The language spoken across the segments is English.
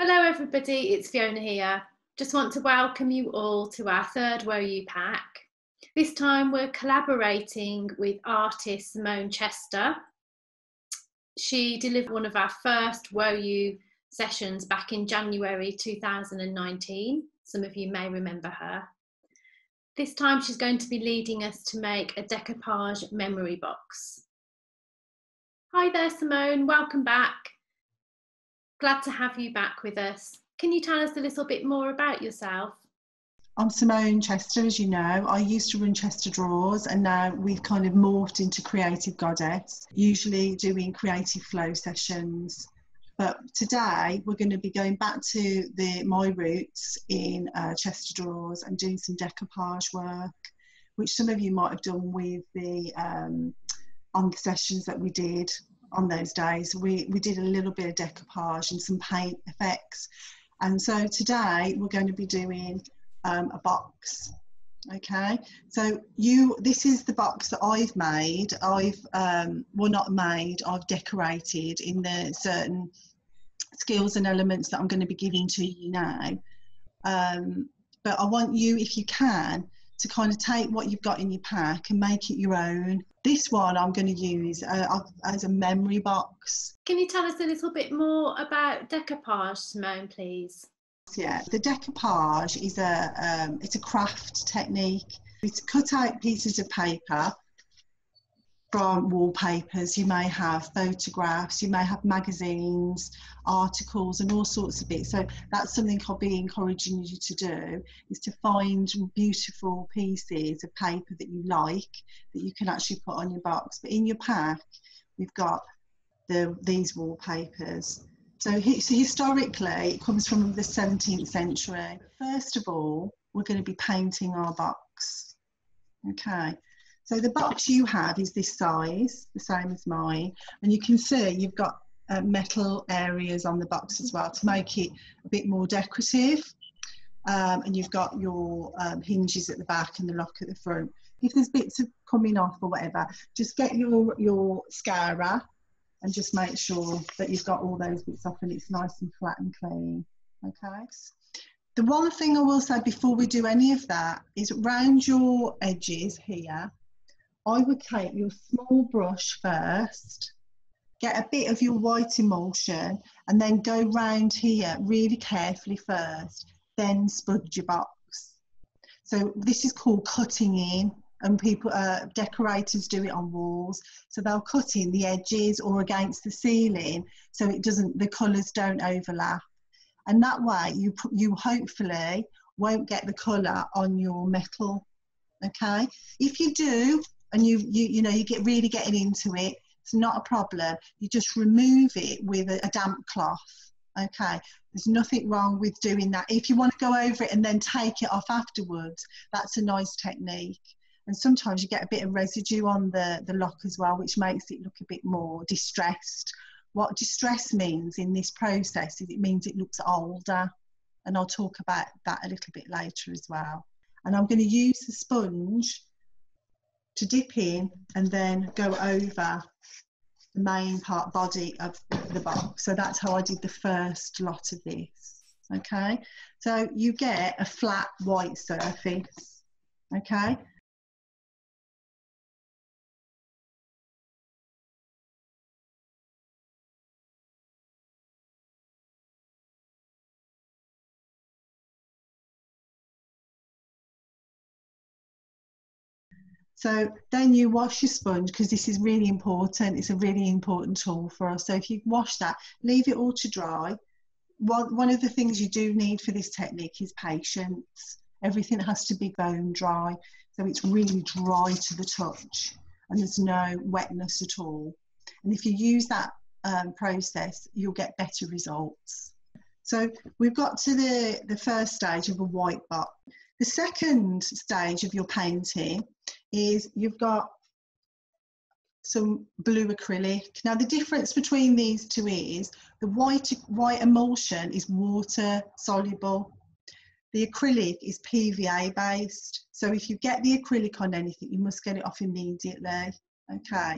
Hello, everybody. It's Fiona here. Just want to welcome you all to our third WOYU pack. This time we're collaborating with artist Simone Chester. She delivered one of our first WOYU sessions back in January 2019. Some of you may remember her. This time she's going to be leading us to make a decoupage memory box. Hi there, Simone. Welcome back. Glad to have you back with us. Can you tell us a little bit more about yourself? I'm Simone Chester, as you know. I used to run Chester Drawers and now we've kind of morphed into Creative Goddess, usually doing creative flow sessions. But today we're going to be going back to the my roots in uh, Chester Drawers and doing some decoupage work, which some of you might have done with the um, on the sessions that we did on those days. We, we did a little bit of decoupage and some paint effects. And so today we're going to be doing um, a box. Okay, so you, this is the box that I've made. I've, um, well not made, I've decorated in the certain skills and elements that I'm going to be giving to you now. Um, but I want you, if you can, to kind of take what you've got in your pack and make it your own. This one I'm going to use uh, as a memory box. Can you tell us a little bit more about decoupage, Simone, please? Yeah, the decoupage is a um, it's a craft technique. It's cut out pieces of paper from wallpapers, you may have photographs, you may have magazines, articles, and all sorts of bits. So that's something I'll be encouraging you to do is to find beautiful pieces of paper that you like that you can actually put on your box. But in your pack, we've got the these wallpapers. So, so historically, it comes from the 17th century. First of all, we're going to be painting our box. Okay, so the box you have is this size, the same as mine, and you can see you've got uh, metal areas on the box as well to make it a bit more decorative. Um, and you've got your um, hinges at the back and the lock at the front. If there's bits of coming off or whatever, just get your your scourer and just make sure that you've got all those bits off and it's nice and flat and clean. Okay. The one thing I will say before we do any of that is round your edges here, I would take your small brush first, get a bit of your white emulsion, and then go round here really carefully first, then spud your box. So this is called cutting in and people uh, decorators do it on walls. So they'll cut in the edges or against the ceiling so it doesn't the colors don't overlap. And that way you you hopefully won't get the color on your metal okay? If you do and you you you know you get really getting into it it's not a problem. You just remove it with a, a damp cloth okay? There's nothing wrong with doing that. If you want to go over it and then take it off afterwards that's a nice technique. And sometimes you get a bit of residue on the the lock as well which makes it look a bit more distressed. What distress means in this process is it means it looks older and I'll talk about that a little bit later as well. And I'm going to use the sponge to dip in and then go over the main part body of the box. So that's how I did the first lot of this. Okay, so you get a flat white surface. Okay, So then you wash your sponge because this is really important. It's a really important tool for us. So if you wash that, leave it all to dry. One, one of the things you do need for this technique is patience. Everything has to be bone dry. So it's really dry to the touch and there's no wetness at all. And if you use that um, process, you'll get better results. So we've got to the, the first stage of a white box. The second stage of your painting is you've got some blue acrylic. Now the difference between these two is the white, white emulsion is water soluble. The acrylic is PVA based. So if you get the acrylic on anything, you must get it off immediately. Okay.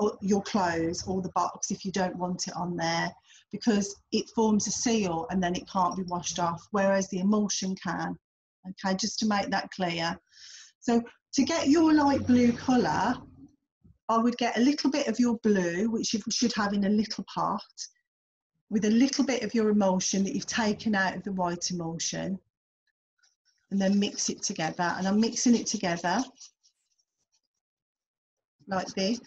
Or your clothes or the box if you don't want it on there. because it forms a seal and then it can't be washed off, whereas the emulsion can. Okay, just to make that clear. So to get your light blue colour, I would get a little bit of your blue, which you should have in a little pot, with a little bit of your emulsion that you've taken out of the white emulsion, and then mix it together. And I'm mixing it together like this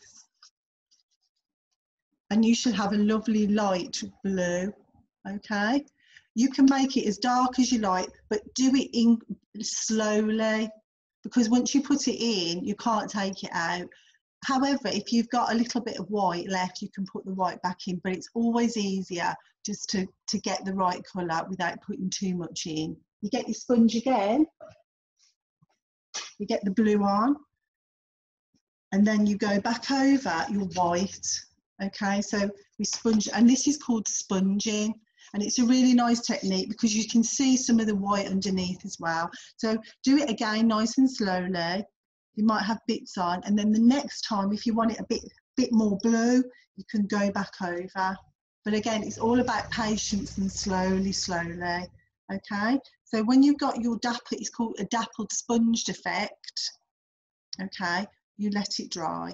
and you should have a lovely light blue okay you can make it as dark as you like but do it in slowly because once you put it in you can't take it out. However if you've got a little bit of white left you can put the white back in but it's always easier just to to get the right color without putting too much in. You get your sponge again. You get the blue on. And then you go back over your white Okay, so we sponge, and this is called sponging. And it's a really nice technique because you can see some of the white underneath as well. So do it again nice and slowly. You might have bits on, and then the next time, if you want it a bit, bit more blue, you can go back over. But again, it's all about patience and slowly, slowly. Okay, so when you've got your dappled, it's called a dappled sponged effect. Okay, you let it dry.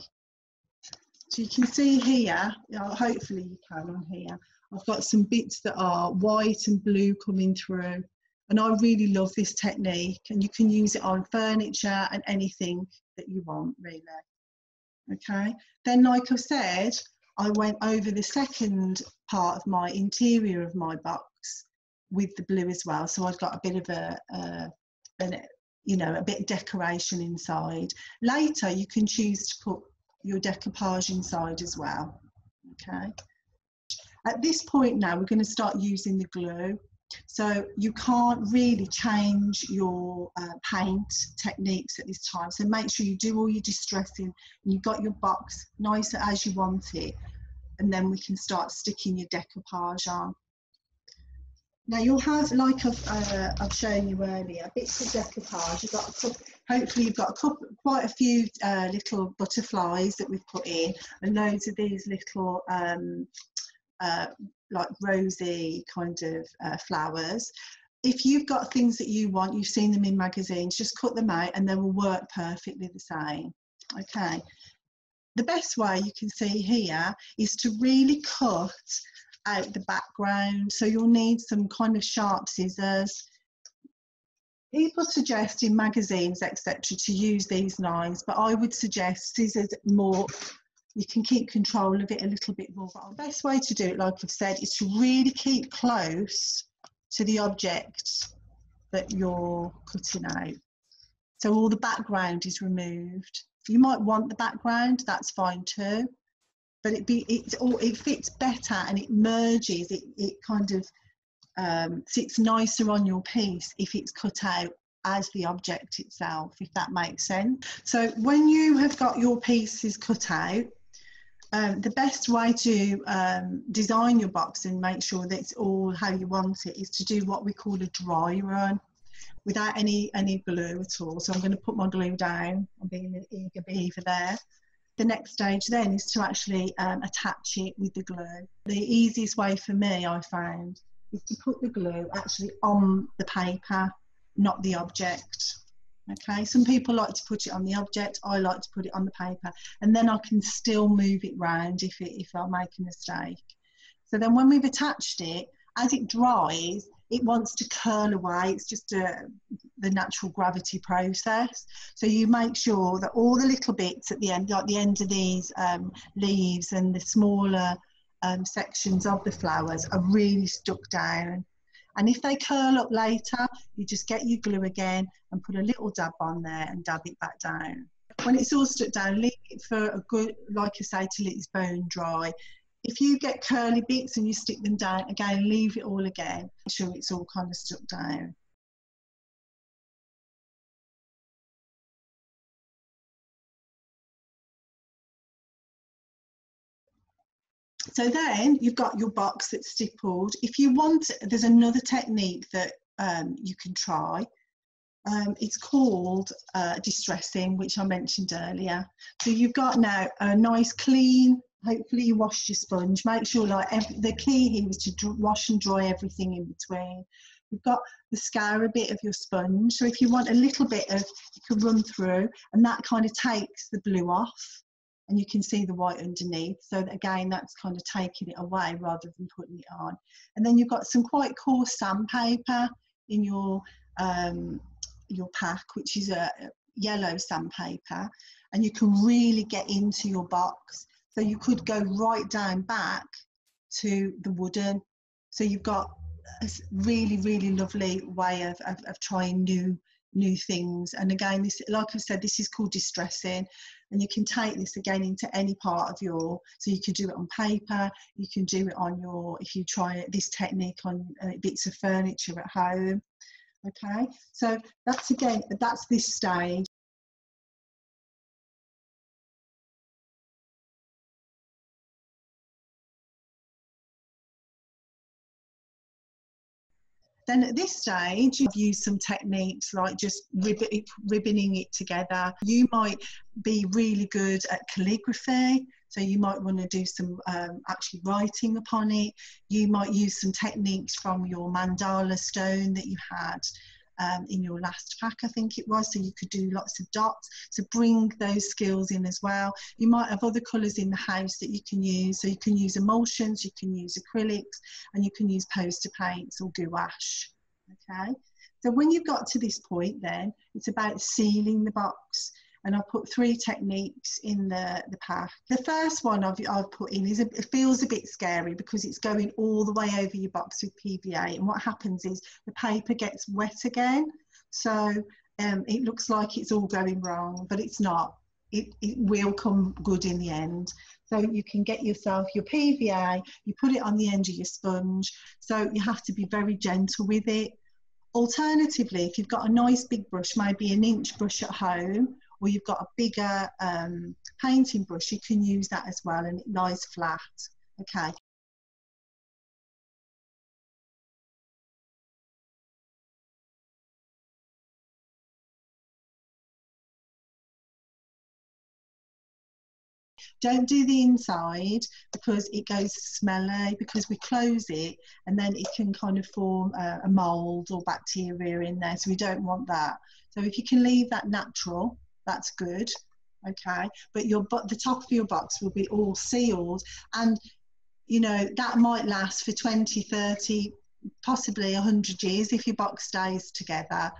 So you can see here, hopefully you can on here, I've got some bits that are white and blue coming through. And I really love this technique and you can use it on furniture and anything that you want really. Okay, then like I said, I went over the second part of my interior of my box with the blue as well. So I've got a bit of a, an, you know, a bit of decoration inside. Later, you can choose to put your decoupage inside as well. Okay. At this point now, we're going to start using the glue. So you can't really change your uh, paint techniques at this time. So make sure you do all your distressing and you've got your box nice as you want it. And then we can start sticking your decoupage on. Now you'll have, like I've, uh, I've shown you earlier, bits of decoupage. You've got a couple, hopefully you've got a couple, quite a few uh, little butterflies that we've put in, and loads of these little um, uh, like rosy kind of uh, flowers. If you've got things that you want, you've seen them in magazines, just cut them out and they will work perfectly the same. Okay. The best way you can see here is to really cut out the background. So you'll need some kind of sharp scissors. People suggest in magazines, etc., to use these knives, but I would suggest scissors more. You can keep control of it a little bit more. But the best way to do it, like I've said, is to really keep close to the object that you're cutting out. So all the background is removed. You might want the background, that's fine too but it be it all it fits better and it merges it, it kind of um, sits nicer on your piece if it's cut out as the object itself if that makes sense so when you have got your pieces cut out um, the best way to um, design your box and make sure that it's all how you want it is to do what we call a dry run without any any glue at all so I'm going to put my glue down I'm being an eager beaver there the next stage then is to actually um, attach it with the glue. The easiest way for me, I found, is to put the glue actually on the paper, not the object. Okay, some people like to put it on the object, I like to put it on the paper, and then I can still move it round if, it, if I make a mistake. So then when we've attached it, as it dries, it wants to curl away. It's just a, the natural gravity process. So you make sure that all the little bits at the end, like the end of these um, leaves and the smaller um, sections of the flowers are really stuck down. And if they curl up later, you just get your glue again and put a little dab on there and dab it back down. When it's all stuck down, leave it for a good, like I say, till it's bone dry if you get curly bits and you stick them down again, leave it all again. Make sure it's all kind of stuck down. So then you've got your box that's stippled. If you want, there's another technique that um, you can try. Um, it's called uh, distressing, which I mentioned earlier. So you've got now a nice clean hopefully you washed your sponge make sure like every, the key here is to wash and dry everything in between you've got the scar bit of your sponge so if you want a little bit of you can run through and that kind of takes the blue off and you can see the white underneath. So again that's kind of taking it away rather than putting it on. And then you've got some quite coarse sandpaper in your um, your pack which is a yellow sandpaper. And you can really get into your box. So you could go right down back to the wooden. So you've got a really, really lovely way of, of, of trying new new things. And again, this, like I said, this is called distressing. And you can take this again into any part of your, so you can do it on paper, you can do it on your, if you try this technique on uh, bits of furniture at home. Okay, so that's again, that's this stage. Then at this stage, you've used some techniques like just ribboning it together. You might be really good at calligraphy, so you might want to do some um, actually writing upon it. You might use some techniques from your mandala stone that you had um, in your last pack, I think it was. So you could do lots of dots. So bring those skills in as well. You might have other colours in the house that you can use. So you can use emulsions, you can use acrylics, and you can use poster paints or gouache. Okay. So when you've got to this point, then it's about sealing the box and I've put three techniques in the, the pack. The first one I've, I've put in is a, it feels a bit scary because it's going all the way over your box with PVA and what happens is the paper gets wet again so um, it looks like it's all going wrong but it's not. It, it will come good in the end. So you can get yourself your PVA, you put it on the end of your sponge. So you have to be very gentle with it. Alternatively, if you've got a nice big brush, maybe an inch brush at home, or you've got a bigger um, painting brush, you can use that as well and it lies flat. Okay. Don't do the inside because it goes smelly because we close it and then it can kind of form a, a mold or bacteria in there. So we don't want that. So if you can leave that natural, that's good. Okay. But your but the top of your box will be all sealed and you know that might last for 20 30 possibly 100 years if your box stays together.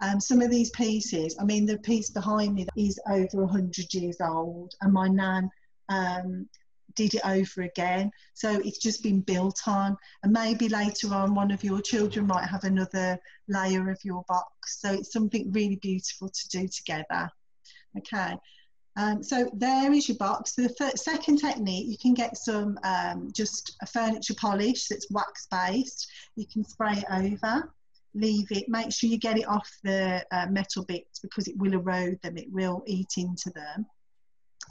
Um, some of these pieces i mean the piece behind me is over 100 years old and my nan um, did it over again. So it's just been built on and maybe later on one of your children might have another layer of your box. So it's something really beautiful to do together Okay, um, so there is your box. So the first, second technique, you can get some um, just a furniture polish that's wax based. You can spray it over, leave it, make sure you get it off the uh, metal bits because it will erode them, it will eat into them.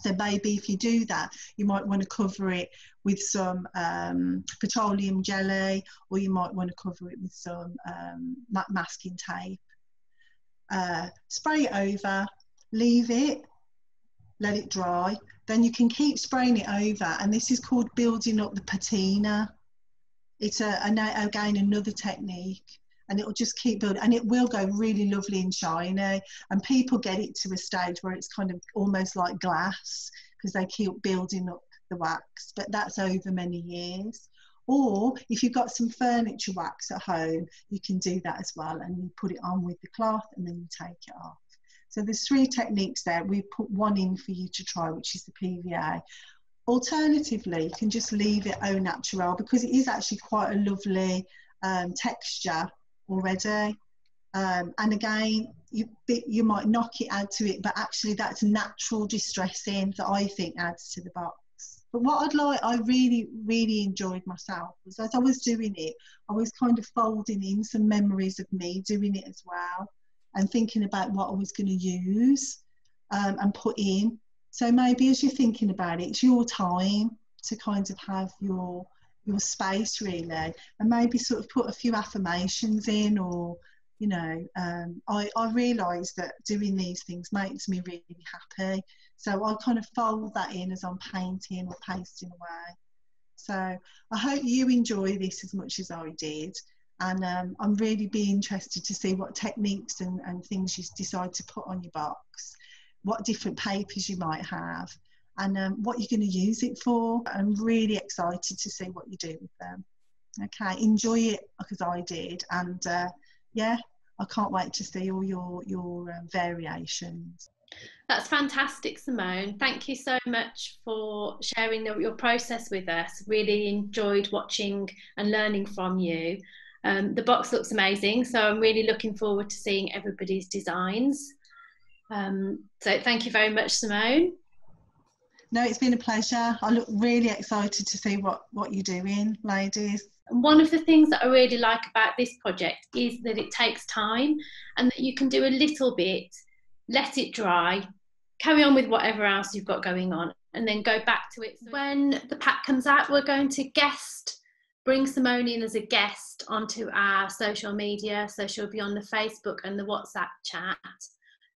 So maybe if you do that, you might want to cover it with some um, petroleum jelly or you might want to cover it with some um, masking tape. Uh, spray it over, leave it, let it dry. Then you can keep spraying it over, and this is called building up the patina. It's a, a again another technique, and it'll just keep building, and it will go really lovely and shiny. And people get it to a stage where it's kind of almost like glass because they keep building up the wax, but that's over many years. Or if you've got some furniture wax at home, you can do that as well, and you put it on with the cloth, and then you take it off. So there's three techniques there. We've put one in for you to try, which is the PVA. Alternatively, you can just leave it au naturel because it is actually quite a lovely um, texture already. Um, and again, you, you might knock it, add to it, but actually that's natural distressing that I think adds to the box. But what I'd like, I really, really enjoyed myself was as I was doing it, I was kind of folding in some memories of me doing it as well and thinking about what I was going to use um, and put in. So maybe as you're thinking about it, it's your time to kind of have your your space really, and maybe sort of put a few affirmations in or you know, um, I, I realise that doing these things makes me really happy. So I kind of fold that in as I'm painting or pasting away. So I hope you enjoy this as much as I did. And um, I'm really be interested to see what techniques and, and things you decide to put on your box, what different papers you might have, and um, what you're going to use it for. I'm really excited to see what you do with them. Okay, enjoy it because I did, and uh, yeah, I can't wait to see all your your um, variations. That's fantastic, Simone. Thank you so much for sharing the, your process with us. Really enjoyed watching and learning from you. Um, the box looks amazing, so I'm really looking forward to seeing everybody's designs. Um, so thank you very much, Simone. No, it's been a pleasure. I look really excited to see what, what you're doing, ladies. One of the things that I really like about this project is that it takes time and that you can do a little bit, let it dry, carry on with whatever else you've got going on, and then go back to it. When the pack comes out, we're going to guest, bring Simone in as a guest onto our social media. So she'll be on the Facebook and the WhatsApp chat.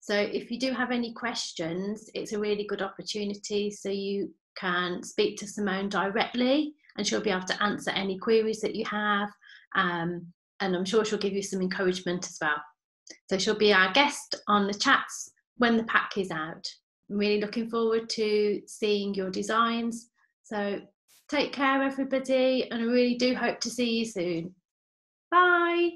So if you do have any questions, it's a really good opportunity so you can speak to Simone directly and she'll be able to answer any queries that you have. Um, and I'm sure she'll give you some encouragement as well. So she'll be our guest on the chats when the pack is out. I'm really looking forward to seeing your designs. So take care, everybody, and I really do hope to see you soon. Bye.